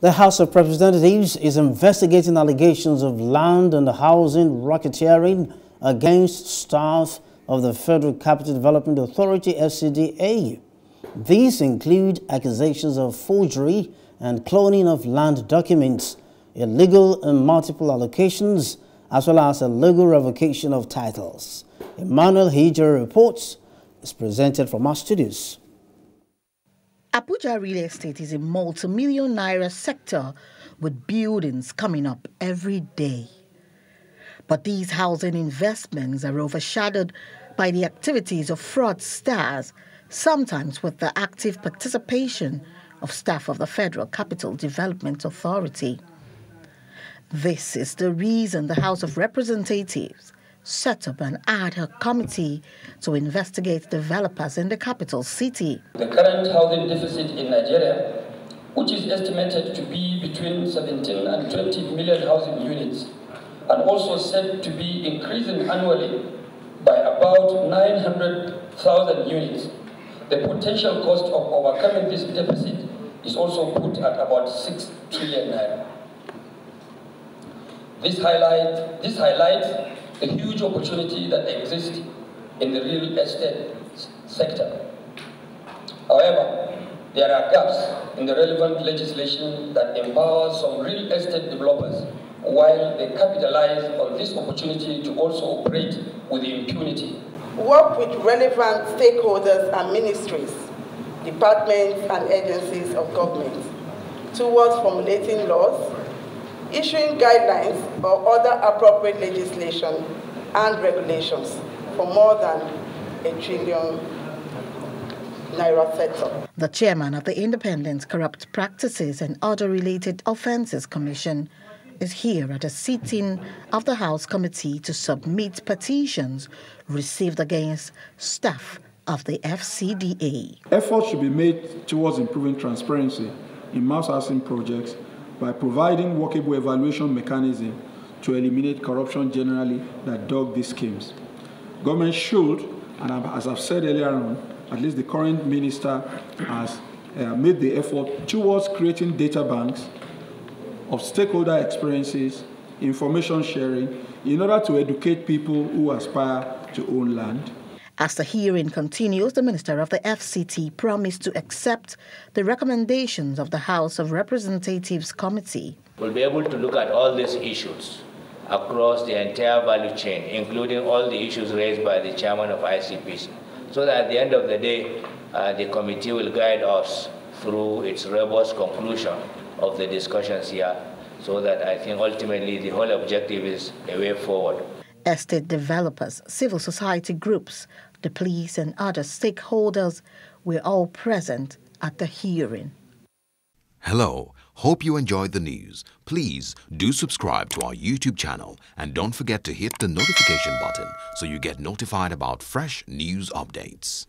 The House of Representatives is investigating allegations of land and housing racketeering against staff of the Federal Capital Development Authority FCDA. These include accusations of forgery and cloning of land documents, illegal and multiple allocations, as well as illegal revocation of titles. Emmanuel Hijer reports is presented from our studios. Abuja real estate is a multi-million naira sector with buildings coming up every day. But these housing investments are overshadowed by the activities of fraudsters, sometimes with the active participation of staff of the Federal Capital Development Authority. This is the reason the House of Representatives set up an ad hoc committee to investigate developers in the capital city. The current housing deficit in Nigeria, which is estimated to be between 17 and 20 million housing units, and also said to be increasing annually by about 900,000 units, the potential cost of overcoming this deficit is also put at about 6 trillion naira. This, highlight, this highlights the huge opportunity that exists in the real estate sector. However, there are gaps in the relevant legislation that empowers some real estate developers while they capitalize on this opportunity to also operate with impunity. Work with relevant stakeholders and ministries, departments and agencies of government towards formulating laws issuing guidelines or other appropriate legislation and regulations for more than a trillion naira sector. The chairman of the Independent Corrupt Practices and Other Related Offences Commission is here at a sitting of the House Committee to submit petitions received against staff of the FCDA. Efforts should be made towards improving transparency in mass housing projects by providing workable evaluation mechanism to eliminate corruption generally that dog these schemes. Government should, and as I've said earlier on, at least the current minister has uh, made the effort towards creating data banks of stakeholder experiences, information sharing, in order to educate people who aspire to own land as the hearing continues, the Minister of the FCT promised to accept the recommendations of the House of Representatives Committee. We'll be able to look at all these issues across the entire value chain, including all the issues raised by the chairman of ICPC, so that at the end of the day, uh, the committee will guide us through its robust conclusion of the discussions here, so that I think ultimately the whole objective is a way forward. Estate developers, civil society groups, the police and other stakeholders were all present at the hearing. Hello. Hope you enjoyed the news. Please do subscribe to our YouTube channel and don't forget to hit the notification button so you get notified about fresh news updates.